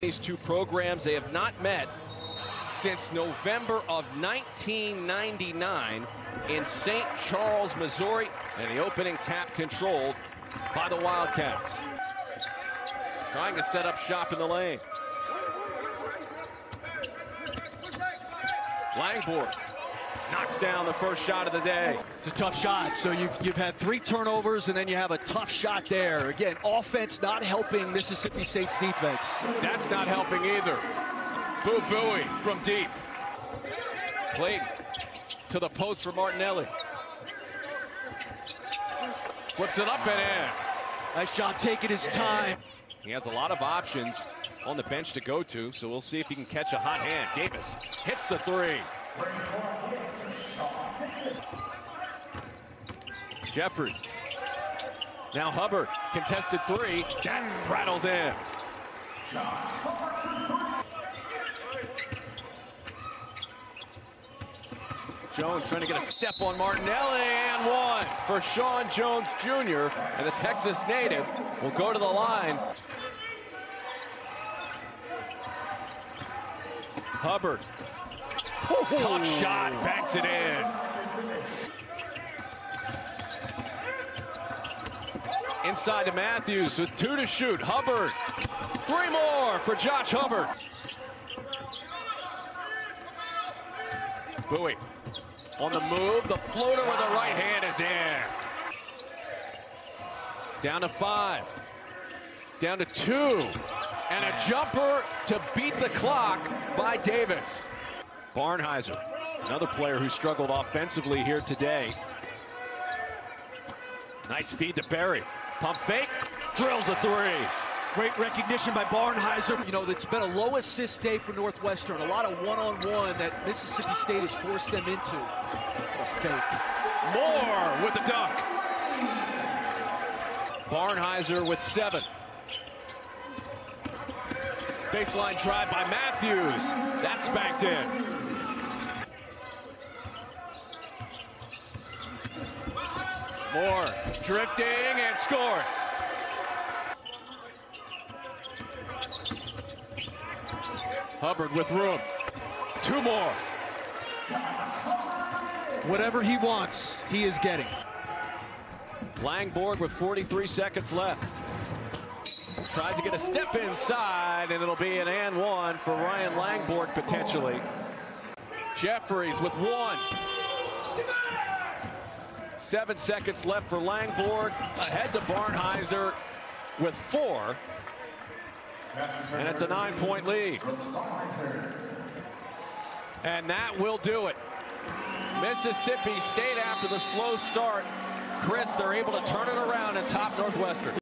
These two programs, they have not met since November of 1999 in St. Charles, Missouri, and the opening tap controlled by the Wildcats. Trying to set up shop in the lane. Langborg knocks down the first shot of the day. It's a tough shot. So you've you've had three turnovers and then you have a tough shot there. Again, offense not helping Mississippi State's defense. That's not helping either. Boo Buie from deep. Played to the post for Martinelli. Flips it up and in. Nice job taking his time. He has a lot of options on the bench to go to, so we'll see if he can catch a hot hand. Davis hits the three. Jeffries. Now Hubbard, contested three. That rattles in. Jones trying to get a step on Martinelli and one for Shawn Jones Jr. And the Texas native will go to the line. Hubbard. Tough shot, banks it in. Inside to Matthews with two to shoot. Hubbard. Three more for Josh Hubbard. Buie on the move. The floater with the right hand is in. Down to five. Down to two. And a jumper to beat the clock by Davis. Barnhizer, another player who struggled offensively here today. Nice feed to Berry. Pump fake, drills a three. Great recognition by Barnhizer. You know, it's been a low assist day for Northwestern. A lot of one-on-one that Mississippi State has forced them into. A fake. Moore with the dunk. Barnhizer with seven. Baseline drive by Matthews. That's backed in. Moore drifting and scoring. Hubbard with room. Two more. Whatever he wants, he is getting. Langborg with 43 seconds left. Tries to get a step inside, and it'll be an and one for Ryan Langborg potentially. Jeffries with one. Seven seconds left for Langborg. Ahead to Barnhizer with four. And it's a nine-point lead. And that will do it. Mississippi State after the slow start. Chris, they're able to turn it around and top Northwestern.